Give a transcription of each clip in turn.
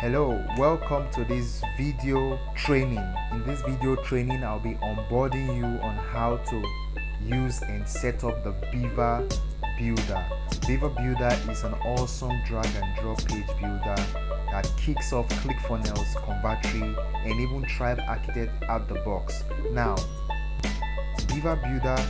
Hello, welcome to this video training. In this video training, I'll be onboarding you on how to use and set up the Beaver Builder. Beaver Builder is an awesome drag and drop page builder that kicks off ClickFunnels, Convertri, and even Thrive Architect out the box. Now, Beaver Builder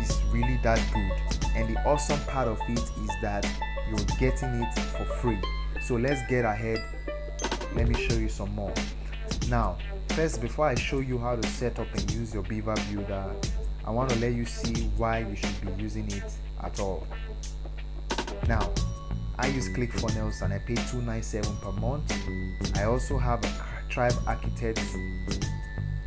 is really that good, and the awesome part of it is that you're getting it for free. So let's get ahead. Let me show you some more. Now, first, before I show you how to set up and use your Beaver Builder, I want to let you see why you should be using it at all. Now, I use ClickFunnels and I pay 297 per month. I also have a Thrive Architect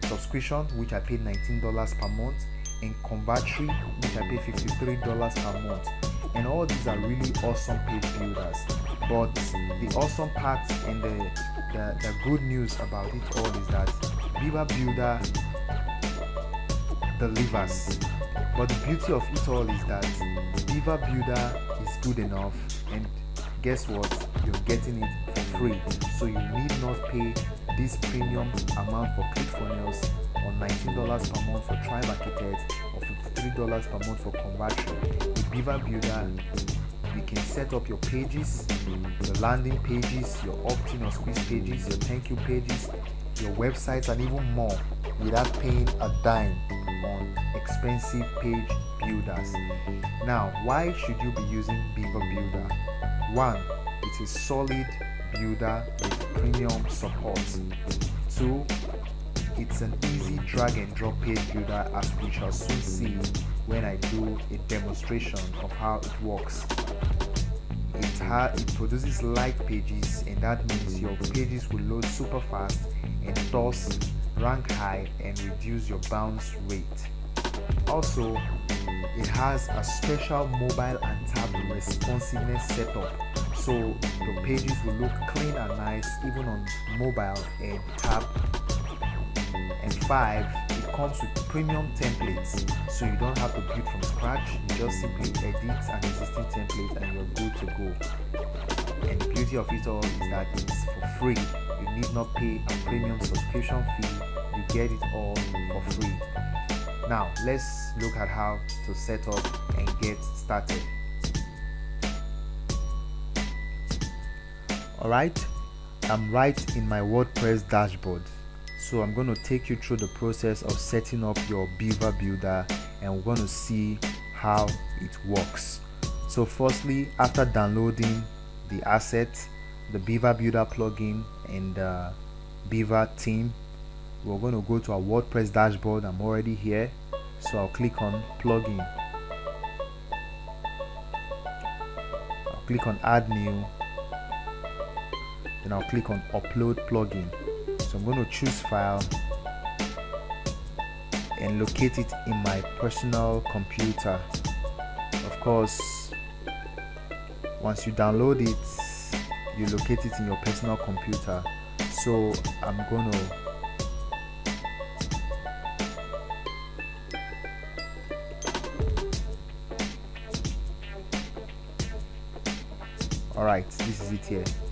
subscription which I pay $19 per month and Convertri which I pay $53 per month and all these are really awesome page builders. But the awesome part and the, the, the good news about it all is that Beaver Builder delivers. But the beauty of it all is that Beaver Builder is good enough and guess what? You're getting it for free. So you need not pay this premium amount for ClickFunnels or $19 per month for Thrive Architect $3 per month for Convertri. With Beaver Builder, you can set up your pages, your landing pages, your opt-in or squeeze pages, your thank you pages, your websites, and even more without paying a dime on expensive page builders. Now, why should you be using Beaver Builder? One, it's a solid builder with premium support. Two, it's an easy drag and drop page builder as we shall soon see when I do a demonstration of how it works. It, ha- it produces light pages and that means your pages will load super fast and thus rank high and reduce your bounce rate. Also, it has a special mobile and tab responsiveness setup so your pages will look clean and nice even on mobile and tab and five it comes with premium templates. So you don't have to build from scratch. You just simply edit an existing template and you're good to go. And the beauty of it all is that it's for free. You need not pay a premium subscription fee. You get it all for free. Now let's look at how to set up and get started. All right. I'm right in my wordpress dashboard so i'm going to take you through the process of setting up your beaver builder and we're going to see how it works. So firstly after downloading the asset the beaver builder plugin and the beaver theme we're going to go to our wordpress dashboard. I'm already here so i'll click on plugin. I'll click on add new. Then I'll click on upload plugin so I'm going to choose file and locate it in my personal computer. Of course once you download it you locate it in your personal computer. So I'm going to alright this is it here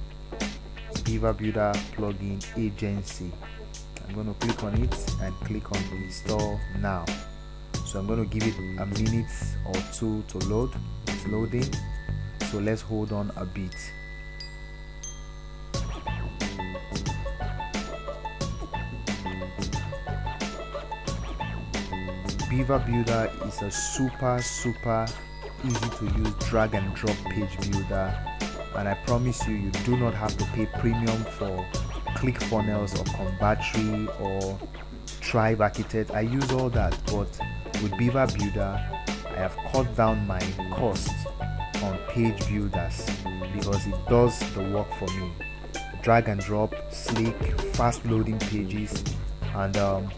Beaver Builder plugin agency. I'm going to click on it and click on install now. So I'm going to give it a minute or two to load. It's loading. So let's hold on a bit. Beaver Builder is a super super easy to use drag and drop page builder and I promise you, you do not have to pay premium for ClickFunnels or Convertri or Thrive Architect. I use all that, but with Beaver Builder, I have cut down my cost on page builders because it does the work for me. Drag and drop, sleek, fast loading pages, and um,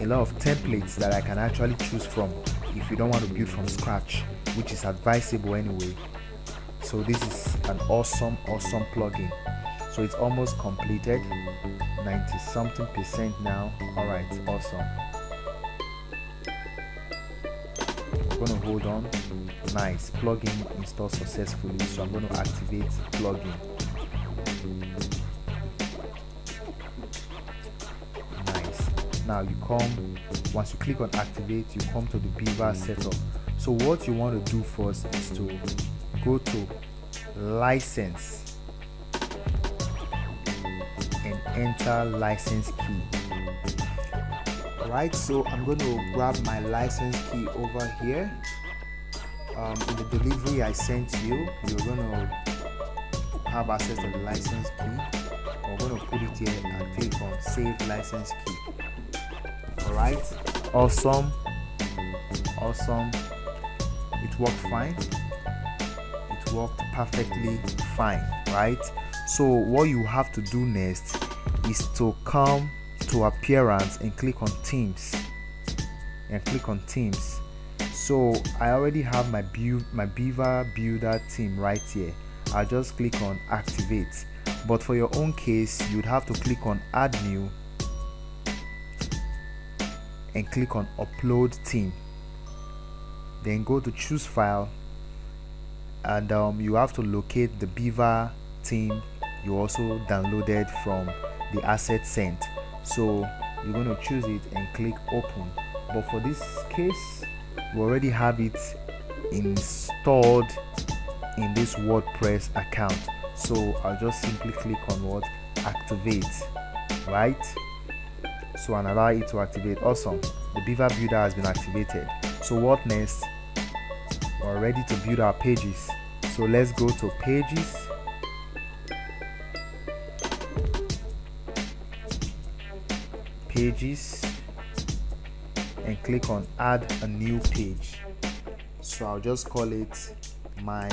a lot of templates that I can actually choose from if you don't want to build from scratch, which is advisable anyway so this is an awesome awesome plugin. So it's almost completed. 90 something percent now. All right awesome. I'm gonna hold on. Nice. Plugin installed successfully so i'm going to activate plugin. Nice. Now you come once you click on activate you come to the beaver setup. So what you want to do first is to go to license and enter license key. Right so i'm going to grab my license key over here. Um, in the delivery i sent you you're going to have access to the license key. I'm going to put it here and click on save license key. All right awesome. Awesome. It worked fine worked perfectly fine right? So what you have to do next is to come to appearance and click on themes and click on themes. So i already have my build my beaver builder theme right here. I'll just click on activate. But for your own case you'd have to click on add new and click on upload theme. Then go to choose file and um, you have to locate the beaver theme you also downloaded from the asset sent. So you're going to choose it and click open. But for this case we already have it installed in this wordpress account. So i'll just simply click on what? Activate right? So and allow it to activate. Awesome. The beaver builder has been activated. So what next? We're ready to build our pages so let's go to pages. Pages. And click on add a new page. So I'll just call it my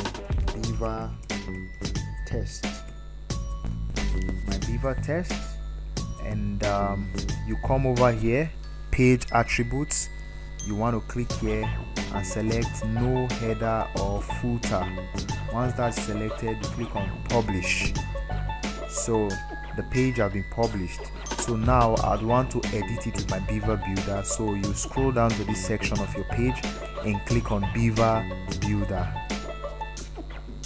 beaver test. My beaver test. And um, you come over here page attributes you want to click here and select no header or footer. Once that's selected click on publish. So the page has been published. So now I'd want to edit it with my beaver builder. So you scroll down to this section of your page and click on beaver builder.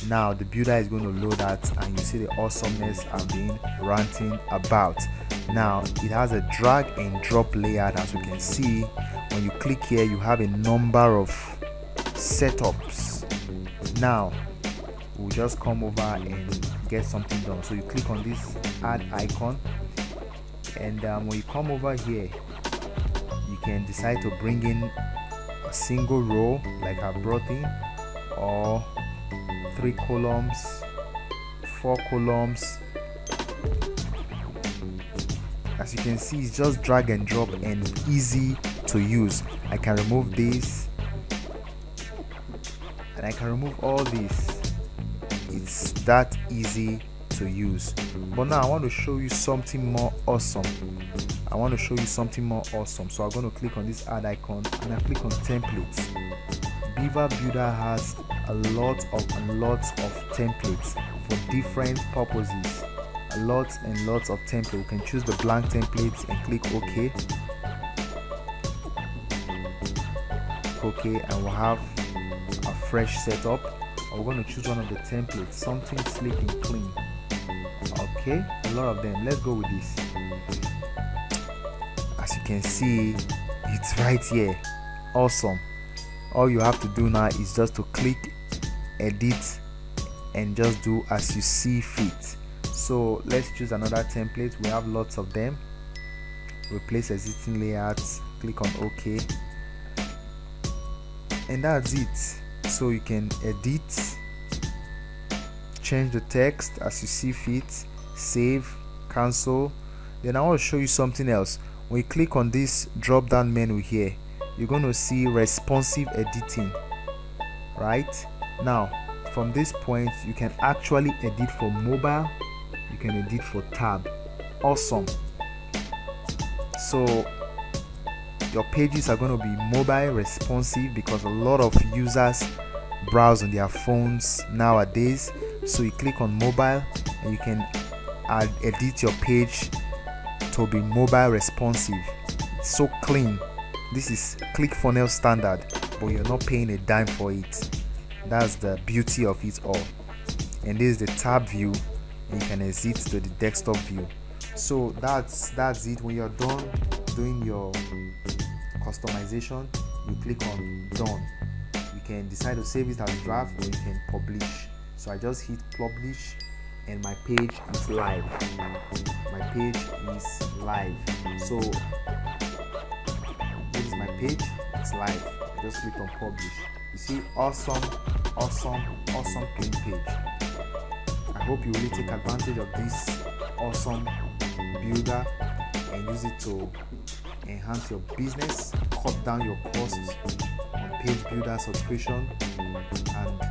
Now the builder is going to load that and you see the awesomeness I've been ranting about. Now it has a drag and drop layout as you can see when you click here you have a number of setups. Now we'll just come over and get something done. So you click on this add icon and um, when you come over here you can decide to bring in a single row like I brought in or three columns four columns. As you can see it's just drag and drop and easy to use. I can remove this. And I can remove all these it's that easy to use. But now I want to show you something more awesome. I want to show you something more awesome. So I'm going to click on this add icon and I click on templates. Beaver Builder has a lot of and lots of templates for different purposes. A lot and lots of templates. You can choose the blank templates and click OK OK and we'll have a fresh setup. We're going to choose one of the templates something sleek and clean. Okay a lot of them. Let's go with this. As you can see it's right here. Awesome. All you have to do now is just to click edit and just do as you see fit. So let's choose another template. We have lots of them. Replace existing layouts. Click on ok and that's it. So you can edit change the text as you see fit save cancel. Then I want to show you something else. When you click on this drop down menu here you're going to see responsive editing right? Now from this point you can actually edit for mobile you can edit for tab. Awesome. So your pages are going to be mobile responsive because a lot of users browse on their phones nowadays. So you click on mobile and you can add, edit your page to be mobile responsive. It's so clean. This is ClickFunnels standard but you're not paying a dime for it. That's the beauty of it all. And this is the tab view. And you can exit to the desktop view. So that's that's it when you're done doing your customization you click on done. You can decide to save it as draft or you can publish. So i just hit publish and my page is live. My page is live. So this is my page. It's live. I just click on publish. You see awesome awesome awesome clean page. I hope you really take advantage of this awesome builder and use it to enhance your business cut down your costs on page builder subscription and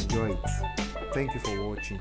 enjoy it. Thank you for watching